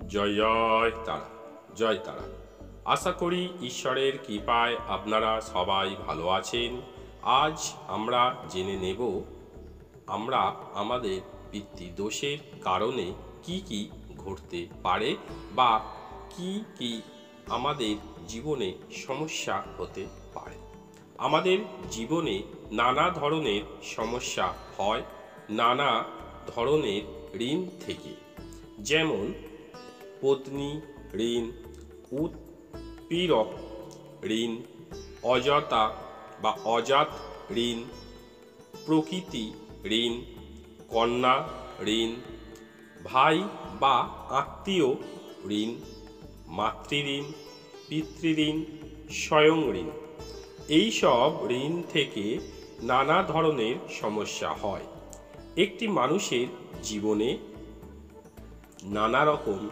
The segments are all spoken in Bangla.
জয় জয় তারা জয় তারা। আশা করি ঈশ্বরের কৃপায় আপনারা সবাই ভালো আছেন। আজ আমরা জেনে নেব, আমরা আমাদের পিতৃদোষের কারণে কি কি ঘটতে পারে বা কি কি আমাদের জীবনে সমস্যা হতে পারে। আমাদের জীবনে নানা ধরনের সমস্যা হয়, নানা ধরনের ঋণ থেকে। যেমন পত্নী ঋণ, উৎপীড়ক ঋণ, অযথা বা অজাত ঋণ, প্রকৃতি ঋণ, কন্যা ঋণ, ভাই বা আত্মীয় ঋণ মাতৃঋণ পিতৃঋণ স্বয়ং ঋণ। এইসব ঋণ থেকে নানা ধরনের সমস্যা হয়। একটি মানুষের জীবনে নানা রকম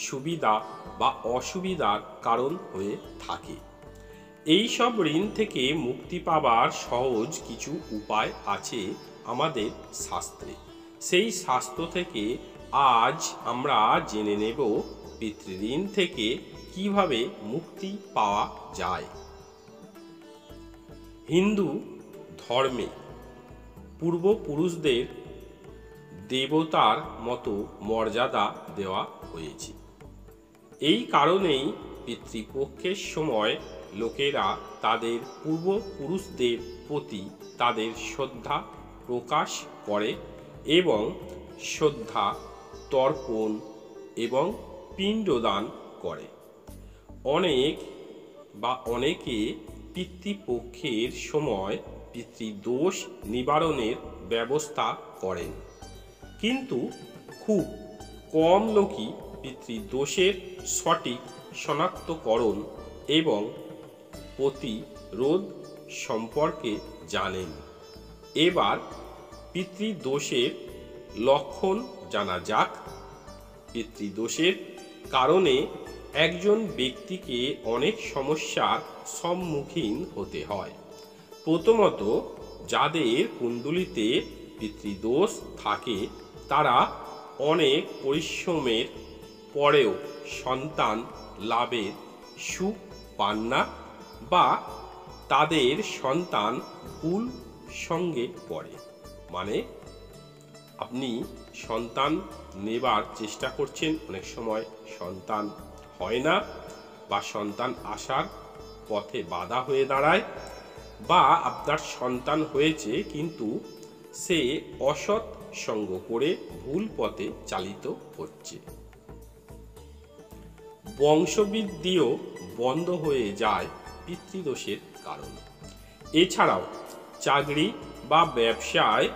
সুবিধা বা অসুবিধার কারণ হয়ে থাকে। এই সব ঋণ থেকে মুক্তি পাবার সহজ কিছু উপায় আছে আমাদের শাস্ত্রে। সেই শাস্ত্র থেকে আজ আমরা জেনে নেব পিতৃঋণ থেকে কীভাবে মুক্তি পাওয়া যায়। হিন্দু ধর্মে পূর্বপুরুষদের দেবতার মতো মর্যাদা দেওয়া হয়েছে। এই কারণেই পিতৃপক্ষের সময় লোকেরা তাদের পূর্বপুরুষদের প্রতি তাদের শ্রদ্ধা প্রকাশ করে এবং শ্রদ্ধা তর্পণ এবং পিণ্ডদান করে। অনেক বা অনেকে পিতৃপক্ষের সময় পিতৃদোষ নিবারণের ব্যবস্থা করেন। কিন্তু খুব কম লোকই পিতৃদোষের সঠিক শনাক্তকরণ এবং প্রতিরোধ সম্পর্কে জানেন। এবার পিতৃদোষের লক্ষণ জানা যাক। পিতৃদোষের কারণে একজন ব্যক্তিকে অনেক সমস্যার সম্মুখীন হতে হয়। প্রথমত, যাদের কুণ্ডলিতে পিতৃদোষ থাকে, তারা অনেক পরিশ্রমের পরেও সন্তান লাভের সুখ পান না বা তাদের সন্তান ভুল সঙ্গে পড়ে। মানে আপনি সন্তান নেবার চেষ্টা করছেন, অনেক সময় সন্তান হয় না বা সন্তান আসার পথে বাধা হয়ে দাঁড়ায় বা আপনার সন্তান হয়েছে কিন্তু সে অসৎ সঙ্গ করে ভুল পথে চালিত হচ্ছে। বংশবৃদ্ধিও বন্ধ হয়ে যায় পিতৃদোষের কারণে। এছাড়াও, চাকরি বা ব্যবসায়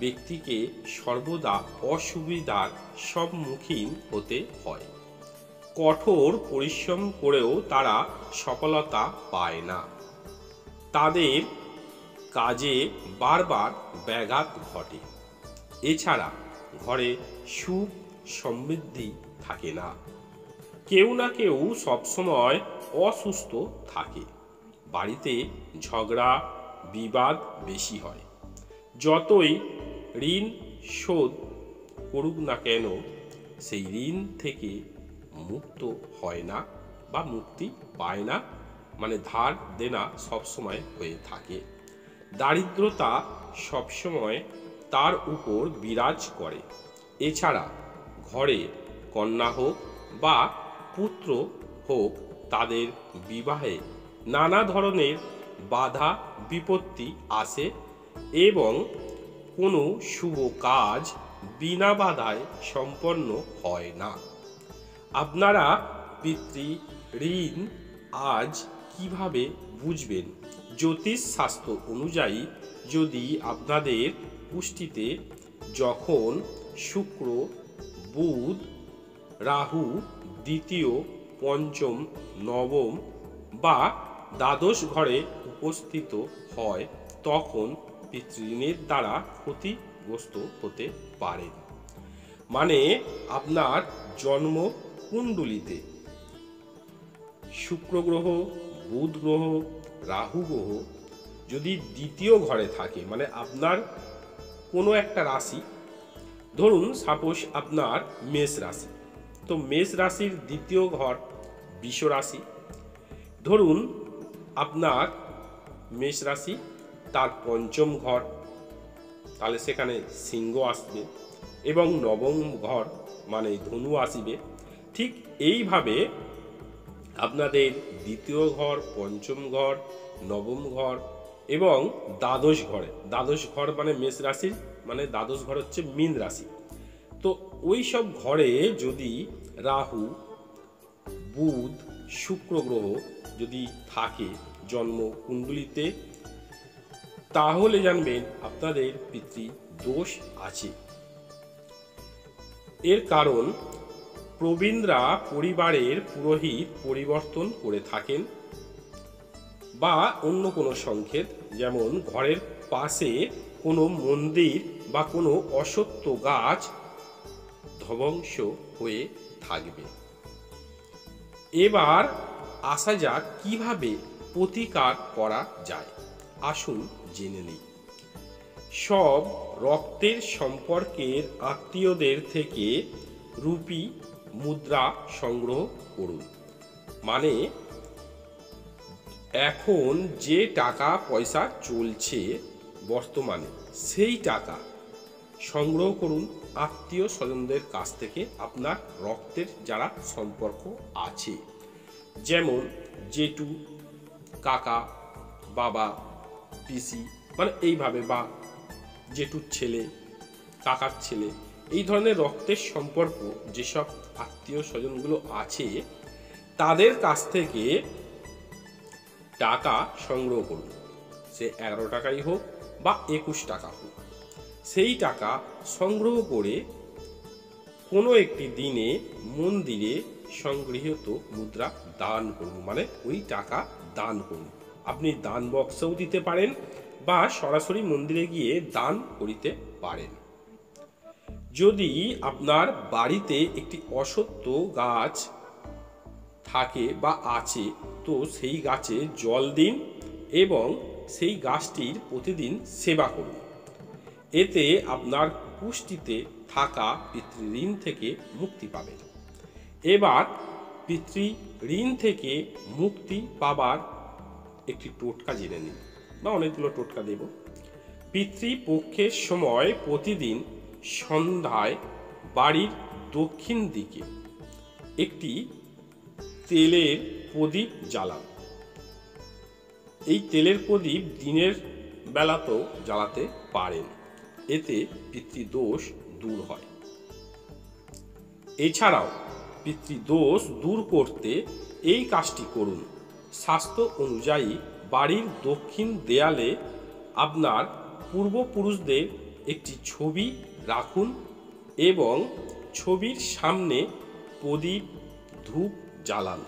ব্যক্তিকে সর্বদা অসুবিধার সম্মুখীন হতে হয়। কঠোর পরিশ্রম করেও তারা সফলতা পায় না। তাদের কাজে বারবার ব্যাঘাত ঘটে। এছাড়া ঘরে সুখ সমৃদ্ধি থাকে না। কেউ না কেউ সবসময় অসুস্থ থাকে। বাড়িতে ঝগড়া, বিবাদ বেশি হয়। যতই ঋণ শোধ করুক না কেন, সেই ঋণ থেকে মুক্ত হয় না বা মুক্তি পায় না মানে ধার দেনা সবসময় হয়ে থাকে। দারিদ্রতা সবসময় তার উপর বিরাজ করে। এছাড়া ঘরে কন্যা হোক বা পুত্র হোক তাদের বিবাহে নানা ধরনের বাধা, বিপত্তি আসে এবং কোনো শুভ কাজ বিনা বাধায় সম্পন্ন হয় না। আপনারা পিতৃ ঋণ আজ কীভাবে বুঝবেন? জ্যোতিষ শাস্ত্র অনুযায়ী যদি আপনাদের পুষ্টিতে যখন শুক্র, বুধ, রাহু দ্বিতীয়, পঞ্চম, নবম বা দ্বাদশ ঘরে উপস্থিত হয়, তখন পিতৃঋণের দ্বারা ক্ষতিগ্রস্ত হতে পারে। মানে আপনার জন্ম কুণ্ডলিতে। শুক্র গ্রহ, বুধ গ্রহ, রাহু গ্রহ যদি দ্বিতীয় ঘরে থাকে মানে আপনার কোনো একটা রাশি, ধরুন সাপোজ আপনার মেষ রাশি। তো মেষ রাশির দ্বিতীয় ঘর বিষ রাশি। ধরুন আপনার মেষ রাশি তার পঞ্চম ঘর, তাহলে সেখানে সিংহ আসবে এবং নবম ঘর মানে ধনু আসিবে। ঠিক এইভাবে আপনাদের দ্বিতীয় ঘর, পঞ্চম ঘর, নবম ঘর এবং দ্বাদশ ঘরে। দ্বাদশ ঘর মানে মেষ রাশির মানে দ্বাদশ ঘর হচ্ছে মীন রাশি। তো ওই সব ঘরে যদি রাহু, বুধ, শুক্র গ্রহ যদি থাকে জন্ম কুণ্ডলিতে, তাহলে জানবেন আপনাদের পিতৃ দোষ আছে। এর কারণ, প্রবীণরা পরিবারের পুরোহিত পরিবর্তন করে থাকেন বা অন্য কোনো সংকেত, যেমন ঘরের পাশে কোনো মন্দির বা কোনো অসত্য গাছ ধ্বংস হয়ে থাকবে। এবার আসা যাক কীভাবে প্রতিকার করা যায়। আসুন জেনে নিই। সব রক্তের সম্পর্কের আত্মীয়দের থেকে রুপি মুদ্রা সংগ্রহ করুন। মানে এখন যে টাকা পয়সা চলছে বর্তমানে, সেই টাকা সংগ্রহ করুন। আত্মীয় স্বজনদের কাছ থেকে আপনার রক্তের যারা সম্পর্ক আছে, যেমন জেঠু, কাকা, বাবা, পিসি মানে এইভাবে বা জেঠুর ছেলে, কাকার ছেলে, এই ধরনের রক্তের সম্পর্ক যেসব আত্মীয় স্বজনগুলো আছে, তাদের কাছ থেকে টাকা সংগ্রহ করুন। সে এগারো টাকাই হোক বা একুশ টাকা হোক। সেই টাকা সংগ্রহ করে কোনো একটি দিনে মন্দিরে সংগৃহীত মুদ্রা দান করুন। মানে ওই টাকা দান করুন। আপনি দান বক্সেও দিতে পারেন বা সরাসরি মন্দিরে গিয়ে দান করিতে পারেন। যদি আপনার বাড়িতে একটি অসত্য গাছ থাকে বা আছে, তো সেই গাছে জল দিন এবং সেই গাছটির প্রতিদিন সেবা করুন। এতে আপনার পুষ্টিতে থাকা পিতৃঋণ থেকে মুক্তি পাবেন এবার পিতৃ ঋণ থেকে মুক্তি পাবার একটি টোটকা জেনে নিন, বা অনেকগুলো টোটকা দেব। পিতৃপক্ষের সময় প্রতিদিন সন্ধ্যায় বাড়ির দক্ষিণ দিকে একটি তেলের প্রদীপ জ্বালান। এই তেলের প্রদীপ দিনের বেলাতেও জ্বালাতে পারেন। এতে পিতৃদোষ দূর হয়। এছাড়াও পিতৃদোষ দূর করতে এই কাজটি করুন। স্বাস্থ্য অনুযায়ী বাড়ির দক্ষিণ দেয়ালে আপনার পূর্বপুরুষদের একটি ছবি রাখুন এবং ছবির সামনে প্রদীপ, ধূপ জ্বালান।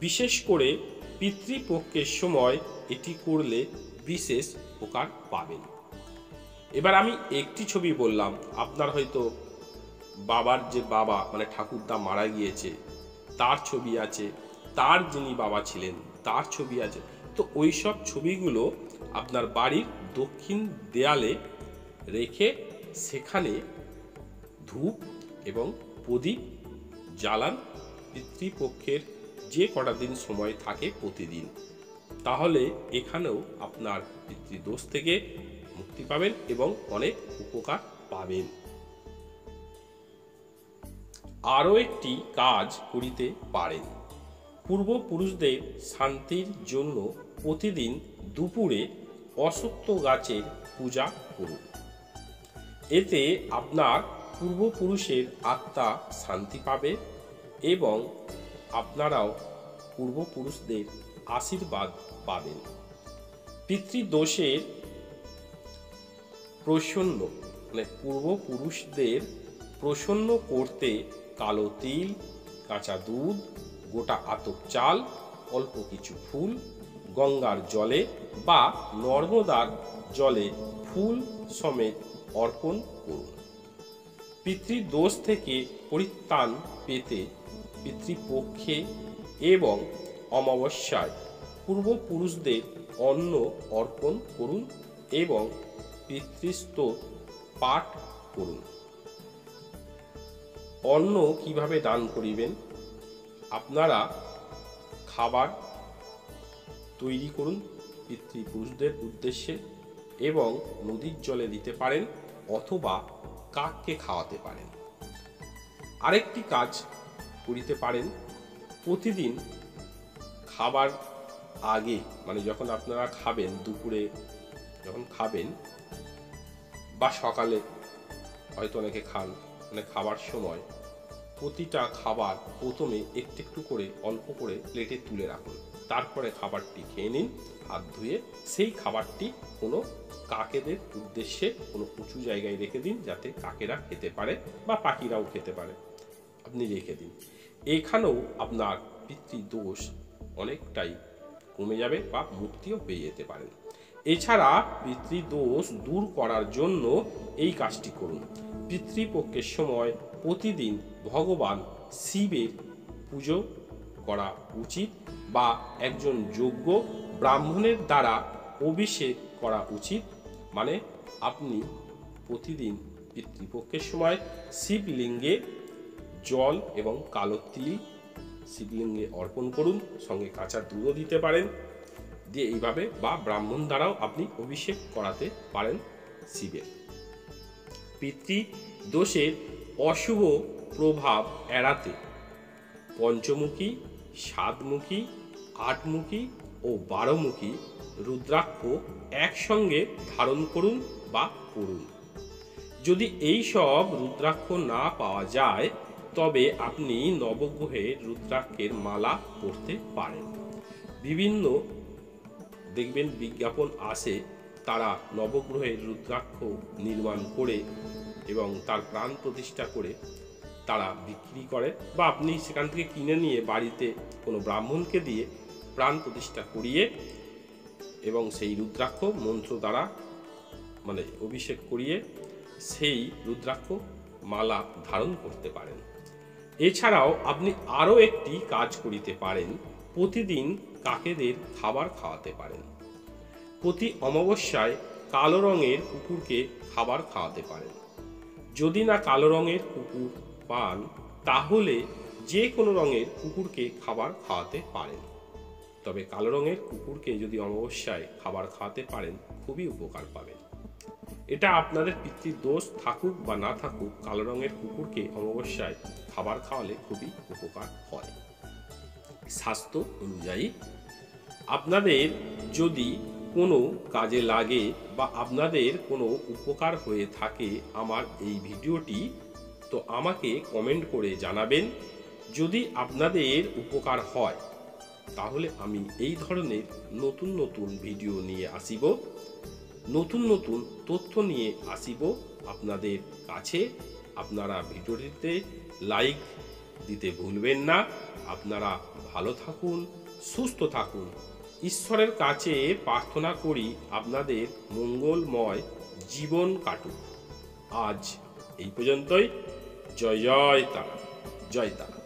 বিশেষ করে পিতৃপক্ষের সময় এটি করলে বিশেষ উপকার পাবেন। এবার আমি একটি ছবি বললাম, আপনার হয়তো বাবার যে বাবা মানে ঠাকুরদা মারা গিয়েছে, তার ছবি আছে, তার যিনি বাবা ছিলেন, তার ছবি আছে। তো ওই সব ছবিগুলো আপনার বাড়ির দক্ষিণ দেয়ালে রেখে সেখানে ধূপ এবং প্রদীপ জ্বালান পিতৃপক্ষের যে কটা দিন সময় থাকে প্রতিদিন। তাহলে এখানেও আপনার পিতৃদোষ থেকে মুক্তি পাবেন এবং অনেক উপকার পাবেন। আরও একটি কাজ করিতে পারেন। পূর্বপুরুষদের শান্তির জন্য প্রতিদিন দুপুরে অসত্য গাছের পূজা করুন। এতে আপনার পূর্বপুরুষের আত্মা শান্তি পাবে এবং আপনারাও পূর্বপুরুষদের আশীর্বাদ পাবেন। পিতৃদোষের প্রসন্ন মানে পূর্বপুরুষদের প্রসন্ন করতে কালো তিল, কাঁচা দুধ, গোটা আতপ চাল, অল্প কিছু ফুল, গঙ্গার জলে বা নর্মদার জলে ফুল সমেত অর্পণ করুন। পিতৃদোষ থেকে পরিত্রাণ পেতে পিতৃপক্ষে এবং অমাবস্যায় পূর্বপুরুষদের অন্ন অর্পণ করুন এবং পিতৃস্তোত পাঠ করুন। অন্ন কীভাবে দান করিবেন? আপনারা খাবার তৈরি করুন পিতৃপুরুষদের উদ্দেশ্যে এবং নদীর জলে দিতে পারেন অথবা কাককে খাওয়াতে পারেন। আরেকটি কাজ করিতে পারেন, প্রতিদিন খাবার আগে মানে যখন আপনারা খাবেন, দুপুরে যখন খাবেন বা সকালে হয়তো অনেকে খান মানে খাবার সময় প্রতিটা খাবার প্রথমে একটু একটু করে, অল্প করে প্লেটে তুলে রাখুন। তারপরে খাবারটি খেয়ে নিন, হাত ধুয়ে। সেই খাবারটি কোনো কাকেদের উদ্দেশ্যে কোনো উঁচু জায়গায় রেখে দিন, যাতে কাকেরা খেতে পারে বা পাখিরাও খেতে পারে। আপনি রেখে দিন। এখানেও আপনার পিতৃদোষ অনেকটাই কমে যাবে বা মুক্তিও পেয়ে যেতে পারেন। এছাড়া পিতৃদোষ দূর করার জন্য এই কাজটি করুন। পিতৃপক্ষের সময় প্রতিদিন ভগবান শিবের পুজো করা উচিত বা একজন যোগ্য ব্রাহ্মণের দ্বারা অভিষেক করা উচিত। মানে আপনি প্রতিদিন পিতৃপক্ষের সময় শিবলিঙ্গে জল এবং কালো তিল শিবলিঙ্গে অর্পণ করুন, সঙ্গে কাঁচা দুধও দিতে পারেন। দিয়ে এইভাবে বা ব্রাহ্মণ দ্বারাও আপনি অভিষেক করাতে পারেন শিবের। পিতৃ দোষের অশুভ প্রভাব এড়াতে পঞ্চমুখী, সাতমুখী, আটমুখী ও বারোমুখী রুদ্রাক্ষ একসঙ্গে ধারণ করুন বা পড়ুন যদি এই সব রুদ্রাক্ষ না পাওয়া যায়, তবে আপনি নবগ্রহের রুদ্রাক্ষের মালা পরতে পারেন। বিভিন্ন দেখবেন বিজ্ঞাপন আসে তারা নবগ্রহের রুদ্রাক্ষ নির্মাণ করে এবং তার প্রাণ প্রতিষ্ঠা করে তারা বিক্রি করে বা আপনি সেখান থেকে কিনে নিয়ে বাড়িতে কোনো ব্রাহ্মণকে দিয়ে প্রাণ প্রতিষ্ঠা করিয়ে এবং সেই রুদ্রাক্ষ মন্ত্র দ্বারা মানে অভিষেক করিয়ে সেই রুদ্রাক্ষ মালা ধারণ করতে পারেন। এছাড়াও আপনি আরও একটি কাজ করিতে পারেন। প্রতিদিন কাকেদের খাবার খাওয়াতে পারেন। প্রতি অমাবস্যায় কালো রঙের কুকুরকে খাবার খাওয়াতে পারেন। যদি না কালো রঙের কুকুর পান, তাহলে যে কোনো রঙের কুকুরকে খাবার খাওয়াতে পারেন। তবে কালো রঙের কুকুরকে যদি অমাবস্যায় খাবার খাওয়াতে পারেন, খুবই উপকার পাবেন। এটা আপনাদের পিতৃ দোষ থাকুক বা না থাকুক, কালো রঙের কুকুরকে অমাবস্যায় খাবার খাওয়ালে খুবই উপকার হয়। স্বাস্থ্য অনুযায়ী। আপনাদের যদি কোনো কাজে লাগে বা আপনাদের কোনো উপকার হয়ে থাকে আমার এই ভিডিওটি, তো আমাকে কমেন্ট করে জানাবেন। যদি আপনাদের উপকার হয়, তাহলে আমি এই ধরনের নতুন নতুন ভিডিও নিয়ে আসিব। নতুন নতুন তথ্য নিয়ে আসিব আপনাদের কাছে। আপনারা ভিডিওটিতে লাইক দিতে ভুলবেন না। আপনারা ভালো থাকুন, সুস্থ থাকুন। ঈশ্বরের কাছে প্রার্থনা করি আপনাদের মঙ্গলময় জীবন কাটুক। আজ এই পর্যন্তই। জয় জয় তারা। জয় তারা।